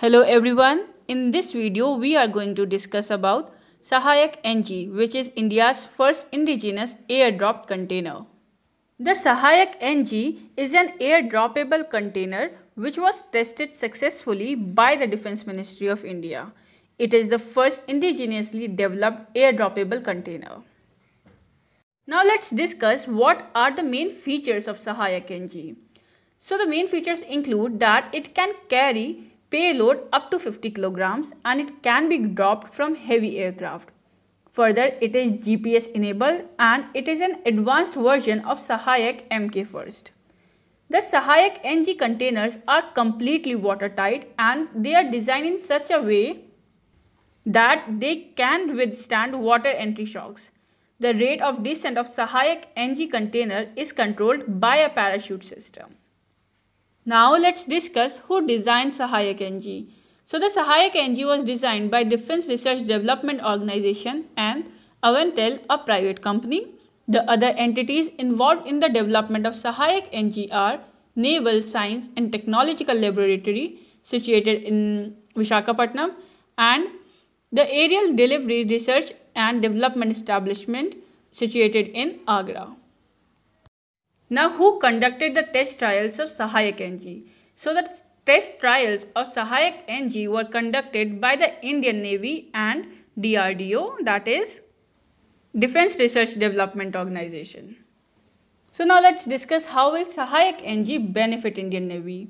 Hello everyone. In this video we are going to discuss about Sahayak NG which is India's first indigenous airdrop container. The Sahayak NG is an airdroppable container which was tested successfully by the Defense Ministry of India. It is the first indigenously developed airdroppable container. Now let's discuss what are the main features of Sahayak NG. So the main features include that it can carry payload up to 50 kilograms and it can be dropped from heavy aircraft. Further, it is GPS enabled and it is an advanced version of Sahayak MK First. The Sahayak NG containers are completely watertight and they are designed in such a way that they can withstand water entry shocks. The rate of descent of Sahayak NG container is controlled by a parachute system. Now let's discuss who designed Sahayak NG. So the Sahayak NG was designed by Defense Research Development Organization and Avantel, a private company. The other entities involved in the development of Sahayak NG are Naval Science and Technological Laboratory situated in Vishakhapatnam and the Aerial Delivery Research and Development Establishment situated in Agra. Now, who conducted the test trials of Sahayak NG? So, the test trials of Sahayak NG were conducted by the Indian Navy and DRDO, that is Defense Research Development Organization. So, now let's discuss how will Sahayak NG benefit Indian Navy.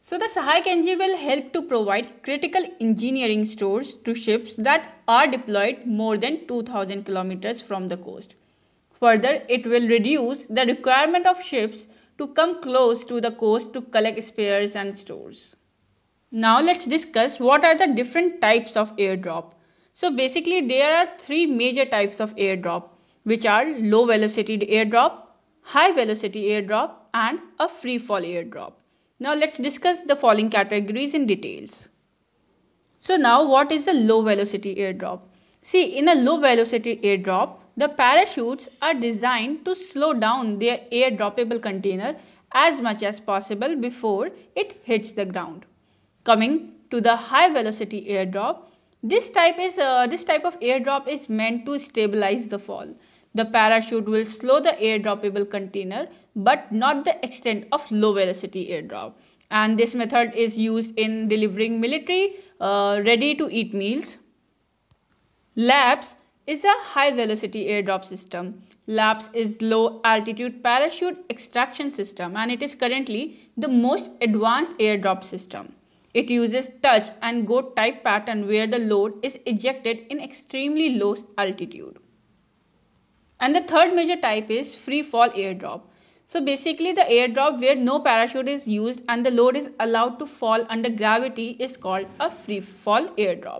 So, the Sahayak NG will help to provide critical engineering stores to ships that are deployed more than 2000 kilometers from the coast. Further, it will reduce the requirement of ships to come close to the coast to collect spares and stores. Now let's discuss what are the different types of airdrop. So basically there are three major types of airdrop which are low velocity airdrop, high velocity airdrop and a free fall airdrop. Now let's discuss the following categories in details. So now what is a low velocity airdrop? See in a low velocity airdrop the parachutes are designed to slow down their airdroppable container as much as possible before it hits the ground. Coming to the high velocity airdrop, this type is uh, this type of airdrop is meant to stabilize the fall. The parachute will slow the airdroppable container but not the extent of low velocity airdrop. And this method is used in delivering military uh, ready to eat meals. LAPES is a high velocity airdrop system. LAPES is low altitude parachute extraction system and it is currently the most advanced airdrop system. It uses touch and go type pattern where the load is ejected in extremely low altitude. And the third major type is free fall airdrop. So basically the airdrop where no parachute is used and the load is allowed to fall under gravity is called a free fall airdrop.